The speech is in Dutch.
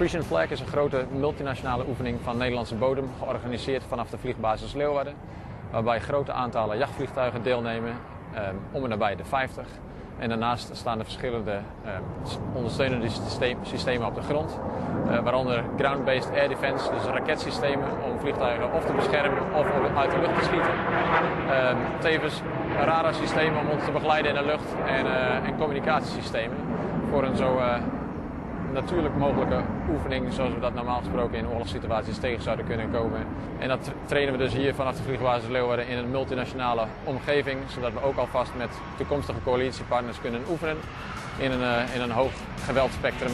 Frisian Flag is een grote multinationale oefening van Nederlandse bodem, georganiseerd vanaf de vliegbasis Leeuwarden. Waarbij grote aantallen jachtvliegtuigen deelnemen, um, om en nabij de 50. En daarnaast staan er verschillende uh, ondersteunende systemen op de grond. Uh, waaronder ground-based air defense, dus raketsystemen om vliegtuigen of te beschermen of uit de lucht te schieten. Uh, tevens radarsystemen om ons te begeleiden in de lucht en, uh, en communicatiesystemen voor een zo natuurlijk mogelijke oefening zoals we dat normaal gesproken in oorlogssituaties tegen zouden kunnen komen. En dat trainen we dus hier vanaf de vliegbasis Leeuwarden in een multinationale omgeving, zodat we ook alvast met toekomstige coalitiepartners kunnen oefenen in een, uh, in een hoog geweldspectrum.